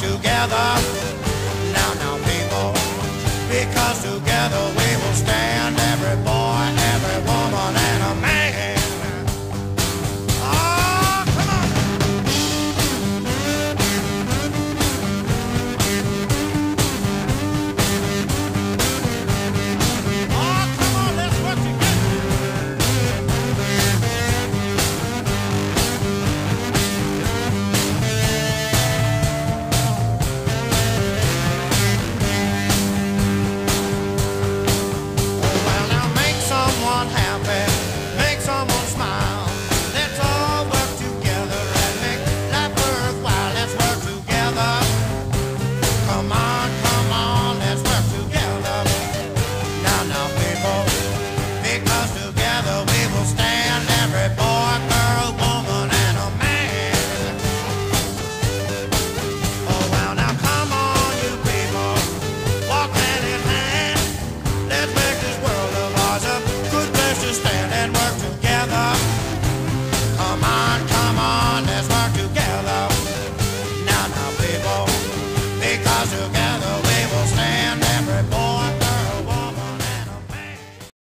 together. Now, now, people, because together